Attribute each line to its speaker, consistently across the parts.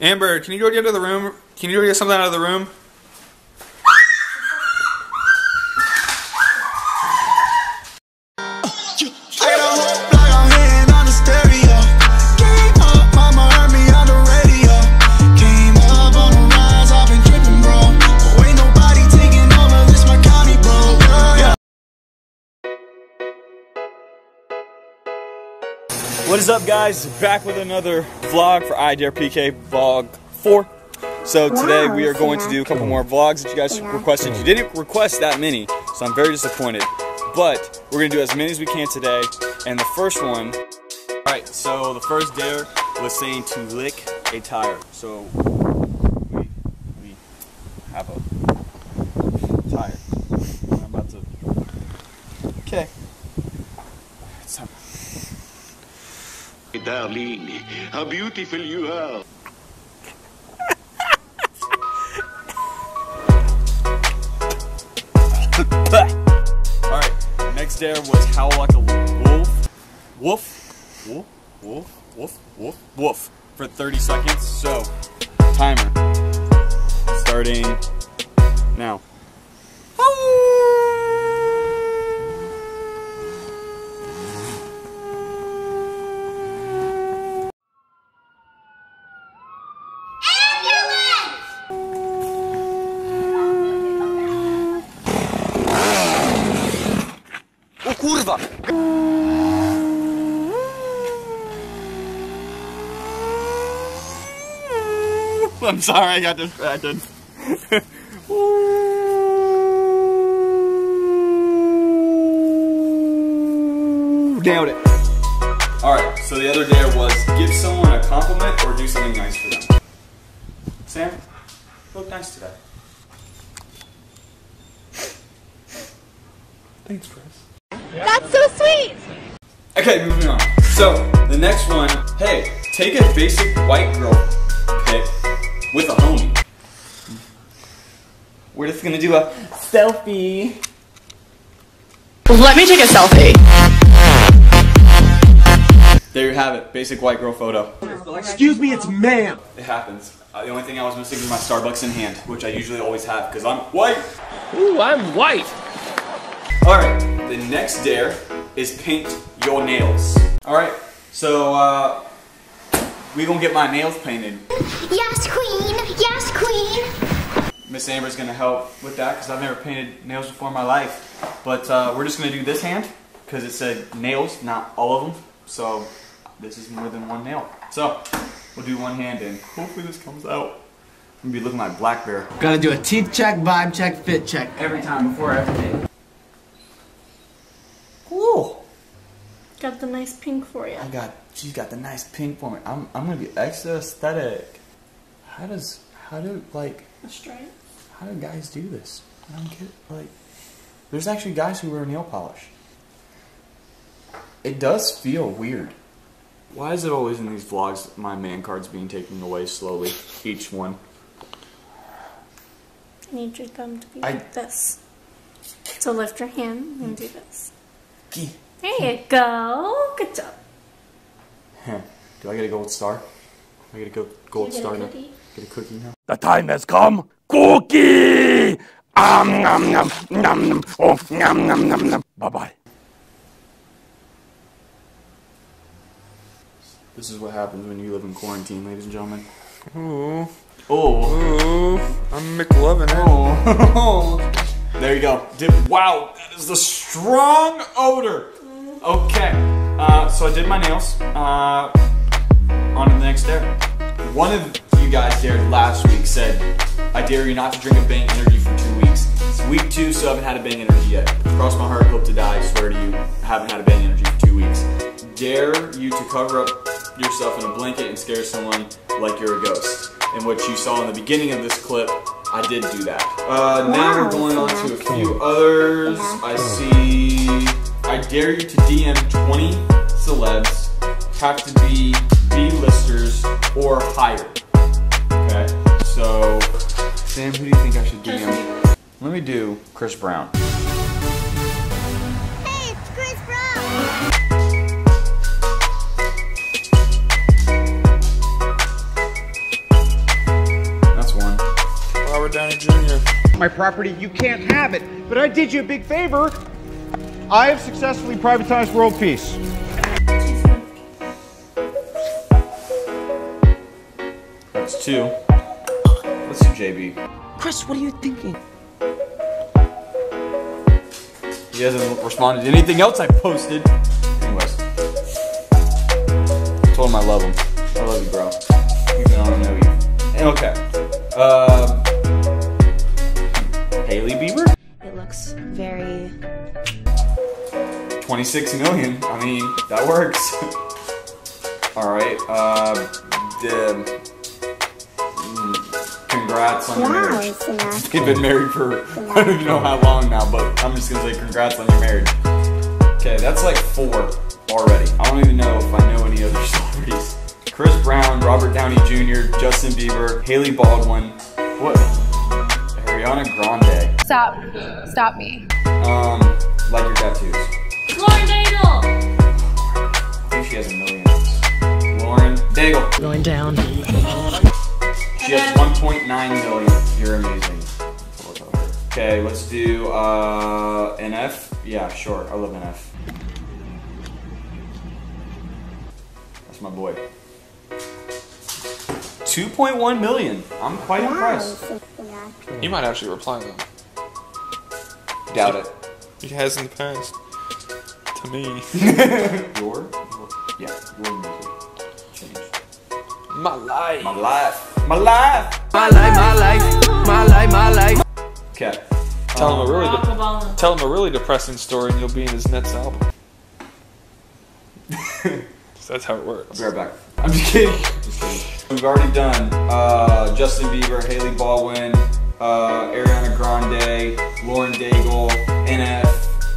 Speaker 1: Amber, can you go get out of the room? Can you go get something out of the room? What is up, guys? Back with another vlog for IDRPK PK Vlog 4. So today we are going to do a couple more vlogs that you guys requested. You didn't request that many, so I'm very disappointed. But we're gonna do as many as we can today. And the first one, all right. So the first dare was saying to lick a tire. So darling. How beautiful you are. Alright, next dare was howl like a wolf. Wolf, wolf, wolf, wolf, wolf, wolf for 30 seconds. So, timer starting now. I'm sorry, I got distracted. Nailed it. Alright, so the other dare was give someone a compliment or do something nice for them. Sam, look nice today. Thanks, Chris. That's so sweet! Okay, moving on. So, the next one, hey, take a basic white girl with a homie. We're just gonna do a selfie. Let me take a selfie. There you have it, basic white girl photo. Excuse me, it's ma'am. It happens. Uh, the only thing I was missing was my Starbucks in hand, which I usually always have because I'm white. Ooh, I'm white. All right, the next dare is paint your nails. All right, so uh, we gonna get my nails painted. Yes, queen. Sander's is going to help with that because I've never painted nails before in my life. But uh, we're just going to do this hand because it said nails, not all of them. So this is more than one nail. So we'll do one hand and hopefully this comes out. I'm going to be looking like Black Bear. Gotta do a teeth check, vibe check, fit check every time before everything. Cool. Got the nice pink for you. I got, she's got the nice pink for me. I'm, I'm going to be extra aesthetic. How does, how do like... A stripe? how do guys do this? I don't get Like, there's actually guys who wear nail polish. It does feel weird. Why is it always in these vlogs my man card's being taken away slowly, each one? I need your thumb to be I... like this. So lift your hand and do this. There you go. Good job. do I get a gold star? I get a gold, star now? Get a cookie now?
Speaker 2: The time has come
Speaker 1: cookie! Um, nom, nom, nom, nom, oh, nom, nom, nom, nom. Bye-bye. This is what happens when you live in quarantine, ladies and gentlemen. Ooh. Oh. Ooh. I'm McLovin' it. Eh? Oh. there you go. Dip. Wow, that is the strong odor. Okay. Uh, so I did my nails. Uh, on to the next dare. One of you guys dared last week said I dare you not to drink a Bang Energy for two weeks. It's week two, so I haven't had a Bang Energy yet. Cross my heart, hope to die, swear to you, I haven't had a Bang Energy for two weeks. Dare you to cover up yourself in a blanket and scare someone like you're a ghost. And what you saw in the beginning of this clip, I did do that. Uh, now we're going on to a few others. Uh-huh. I see, I dare you to DM 20 celebs, have to be B-listers or higher. Okay, so Sam, who do you think I should do? Let me do Chris Brown. Hey, it's Chris Brown! That's one. Robert Downey Jr. My property, you can't have it, but I did you a big favor. I have successfully privatized world peace. That's two. JB. Chris, what are you thinking? He hasn't responded to anything else I posted. Anyways, I told him I love him. I love you, bro. Even though I don't know you. And okay. Uh, Hailey Bieber? It looks very. 26 million. I mean, that works. All right. Uh, the congrats on your marriage. They've been married for I don't even know how long now, but I'm just gonna say congrats on your marriage. Okay, that's like four already. I don't even know if I know any other celebrities. Chris Brown, Robert Downey Jr., Justin Bieber, Hailey Baldwin. What? Ariana Grande. Stop. Stop me. Um, like your tattoos. Lauren Daigle. I think she has a million. Lauren Daigle. Going down. She has 1.9 million. You're amazing. Okay, let's do uh, NF. Yeah, sure. I love NF. That's my boy. 2.1 million. I'm quite impressed. He might actually reply though. Doubt it. He has in the past. To me. your, your? Yeah, your my life. My life. My life. My life. My life. My life. My life. Okay. Tell um, him a really tell him a really depressing story, and you'll be in his next album. that's how it works. I'll be right back. I'm just kidding. just kidding. We've already done uh, Justin Bieber, Hailey Baldwin, uh, Ariana Grande, Lauren Daigle, NF,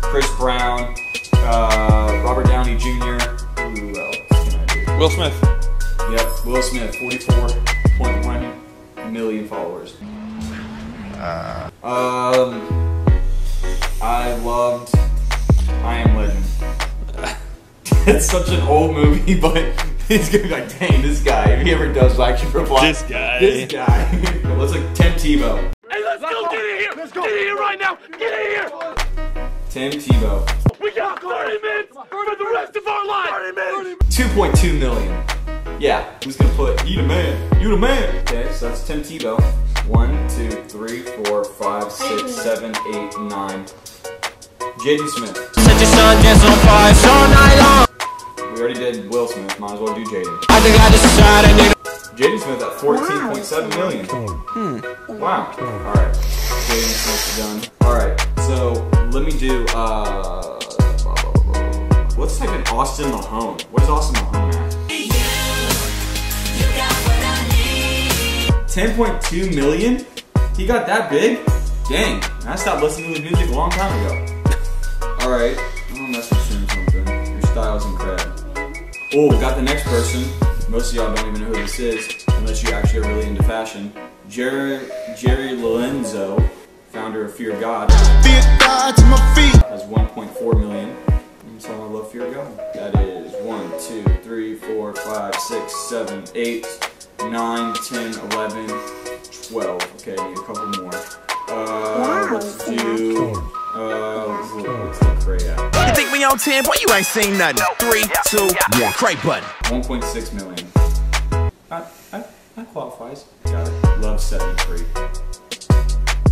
Speaker 1: Chris Brown, uh, Robert Downey Jr. Who else? Will Smith. Yep, Will Smith, 44.1 million followers. Uh, um, I loved I Am Legend. it's such an old movie, but he's gonna be like, dang, this guy, if he ever does action for block, this guy, this guy. let's look, Tim Tebow. Hey, let's, let's go, go, get in here, let's go. get in here right now, get in here. Tim Tebow. We got 30 minutes for the rest of our lives. 30 minutes. 2.2 million. Yeah, who's gonna put, you the man, you the man. Okay, so that's Tim Tebow. One, two, three, four, five, six, seven, eight, nine. Jaden Smith. Set your sun dance on fire, so night long. We already did Will Smith, might as well do Jaden. I think I decided Jaden Smith at 14.7 wow. million. Hmm. hmm. Wow. Alright. Jaden Smith done. Alright, so let me do, uh, let's type in Austin Mahone. What is Austin Mahone at? 10.2 million? He got that big? Dang, I stopped listening to his music a long time ago. Alright, I'm gonna message him something. Your style's incredible. Oh, got the next person. Most of y'all don't even know who this is, unless you actually are really into fashion. Jerry, Jerry Lorenzo, founder of Fear God, Fear God to my feet. has 1.4 million. From Song of Love Fear going. That is 1, 2, 3, 4, 5, 6, 7, 8, 9, 10, 11, 12. Okay, I need a couple more. Uh, let's do. Uh, let's look right at. You think we on 10? Boy, you ain't seen nothing. 3, 2, 1. cray, button. 1.6 million. That, that, that qualifies. Got it. Love 73. Okay,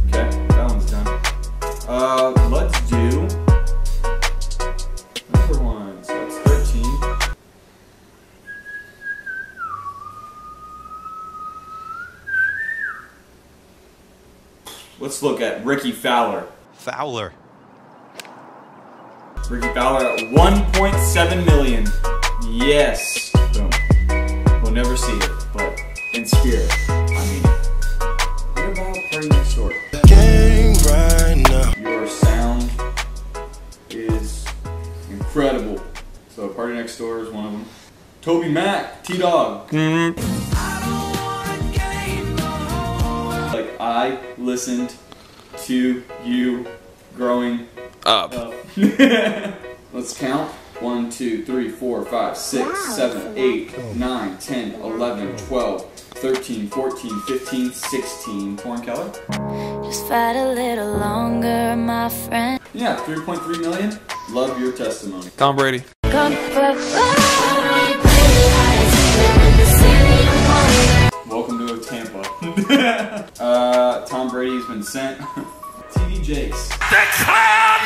Speaker 1: that one's done. Uh, let's do. Let's look at Rickie Fowler. Fowler. Rickie Fowler at 1.7 million. Yes. Boom. We'll never see it, but in spirit, I mean What about Party Next Door? right now. Your sound is incredible. So Party Next Door is one of them. TobyMac, T-Dog. Mm -hmm. I listened to you growing up. up. Let's count. 1, 2, 3, 4, 5, 6, 7, 8, 9, 10, 11, 12, 13, 14, 15, 16. Tori Kelly? Just fight a little longer, my friend. Yeah, 3.3 million. Love your testimony. Tom Brady. Welcome to Tampa. Tom Brady's been sent. T.D. Jakes. That clown,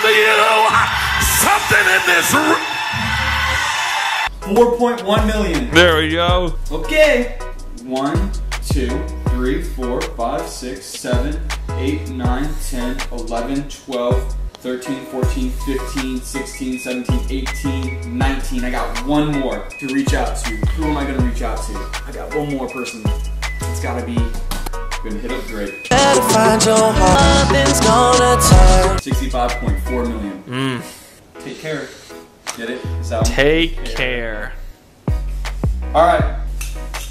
Speaker 1: you know, something in this room. 4.1 million. There we go. Okay. One, two, three, four, five, six, seven, eight, nine, 10, 11, 12, 13, 14, 15, 16, 17, 18, 19. I got one more to reach out to. Who am I going to reach out to? I got one more person. It's got to be gonna hit Better find your heart, nothing's gonna turn. 65.4 million. Mm. Take care. Get it? Take care. care. Alright.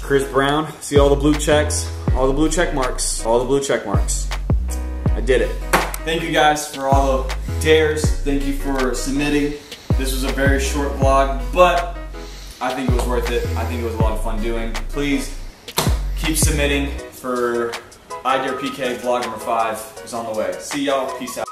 Speaker 1: Chris Brown, see all the blue checks, all the blue check marks, all the blue check marks. I did it. Thank you guys for all the dares. Thank you for submitting. This was a very short vlog, but I think it was worth it. I think it was a lot of fun doing. Please keep submitting for I Dare PK vlog number five is on the way. See y'all. Peace out.